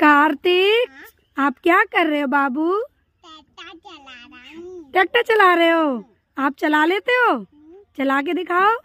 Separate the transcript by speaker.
Speaker 1: कार्तिक हाँ? आप क्या कर रहे हो बाबू? ट्रैक्टर चला रहे हो। हाँ। आप चला लेते हो। हाँ। चला के दिखाओ।